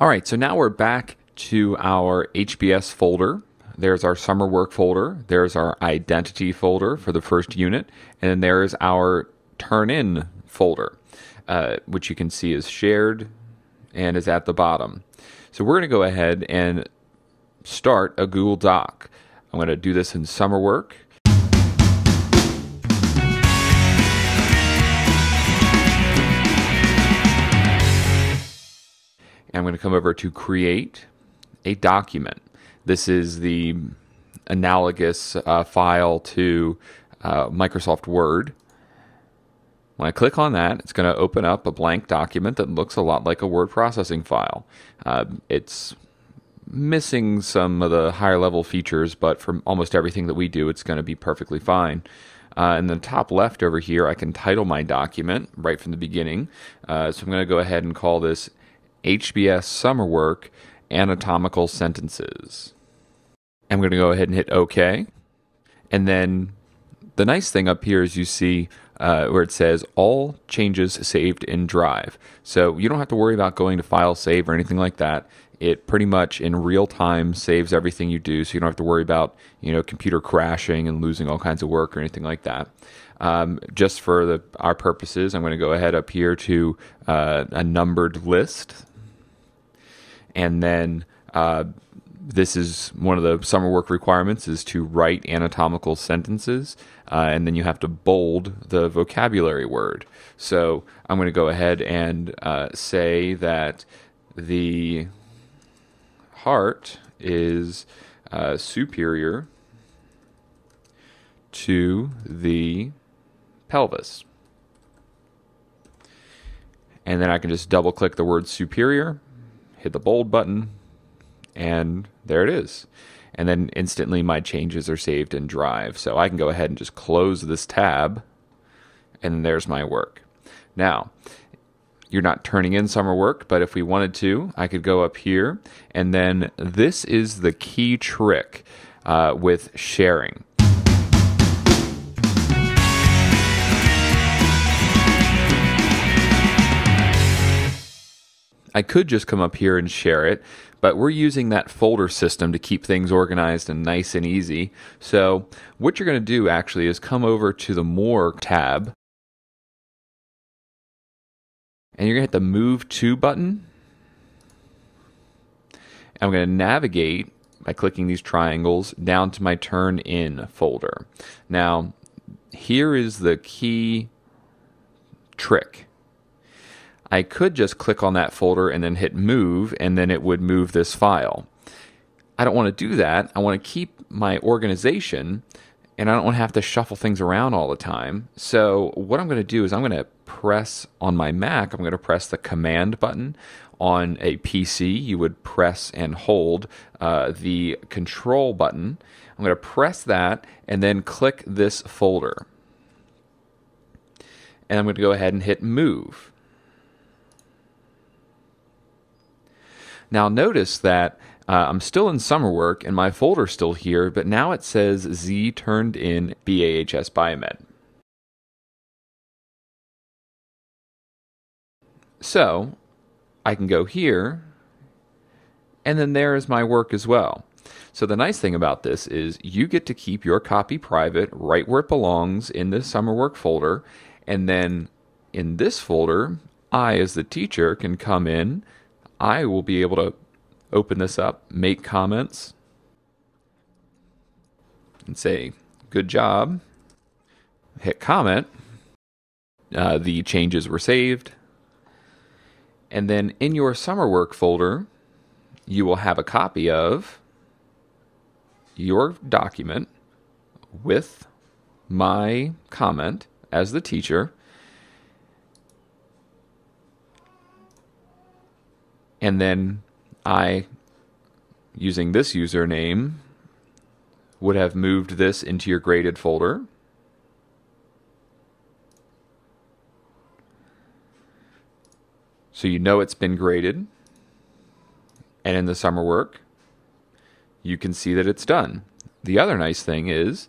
All right, so now we're back to our HBS folder. There's our summer work folder. There's our identity folder for the first unit. And then there's our turn in folder, uh, which you can see is shared and is at the bottom. So we're going to go ahead and start a Google Doc. I'm going to do this in summer work. I'm going to come over to create a document. This is the analogous uh, file to uh, Microsoft Word. When I click on that, it's going to open up a blank document that looks a lot like a word processing file. Uh, it's missing some of the higher level features, but for almost everything that we do, it's going to be perfectly fine. Uh, in the top left over here, I can title my document right from the beginning. Uh, so I'm going to go ahead and call this HBS Summer Work Anatomical Sentences. I'm going to go ahead and hit OK. And then the nice thing up here is you see uh, where it says all changes saved in Drive. So you don't have to worry about going to file save or anything like that. It pretty much in real time saves everything you do, so you don't have to worry about you know computer crashing and losing all kinds of work or anything like that. Um, just for the, our purposes, I'm going to go ahead up here to uh, a numbered list, and then uh, this is one of the summer work requirements is to write anatomical sentences uh, and then you have to bold the vocabulary word. So i'm going to go ahead and uh, say that the heart is uh, superior to the pelvis. And then i can just double click the word superior hit the bold button and there it is. And then instantly my changes are saved in Drive. So I can go ahead and just close this tab, and there's my work. Now, you're not turning in summer work, but if we wanted to, I could go up here, and then this is the key trick uh, with sharing. I could just come up here and share it, but we're using that folder system to keep things organized and nice and easy. So what you're going to do actually is come over to the More tab, and you're going to hit the Move To button. I'm going to navigate by clicking these triangles down to my Turn In folder. Now, here is the key trick I could just click on that folder and then hit move, and then it would move this file. I don't want to do that. I want to keep my organization and I don't want to have to shuffle things around all the time. So, what I'm going to do is I'm going to press on my Mac, I'm going to press the command button. On a PC, you would press and hold uh, the control button. I'm going to press that and then click this folder. And I'm going to go ahead and hit move. Now notice that uh, I'm still in summer work and my folder's still here, but now it says Z turned in BAHS Biomed. So I can go here, and then there is my work as well. So the nice thing about this is you get to keep your copy private right where it belongs in this summer work folder, and then in this folder, I, as the teacher, can come in I will be able to open this up, make comments, and say, good job. Hit comment. Uh, the changes were saved. And then in your summer work folder, you will have a copy of your document with my comment as the teacher And then I, using this username, would have moved this into your graded folder. So you know it's been graded. And in the summer work, you can see that it's done. The other nice thing is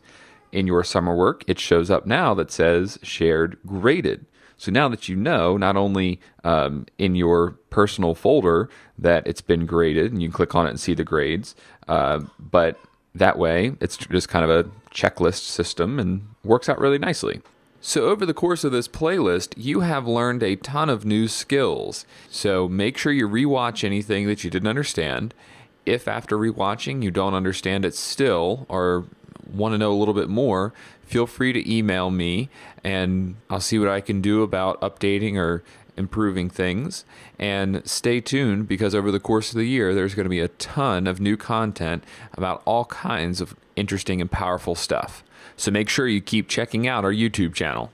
in your summer work, it shows up now that says shared graded. So now that you know, not only um, in your personal folder that it's been graded and you can click on it and see the grades, uh, but that way it's just kind of a checklist system and works out really nicely. So, over the course of this playlist, you have learned a ton of new skills. So, make sure you rewatch anything that you didn't understand. If after rewatching you don't understand it still or want to know a little bit more, feel free to email me and I'll see what I can do about updating or improving things. And stay tuned because over the course of the year, there's going to be a ton of new content about all kinds of interesting and powerful stuff. So make sure you keep checking out our YouTube channel.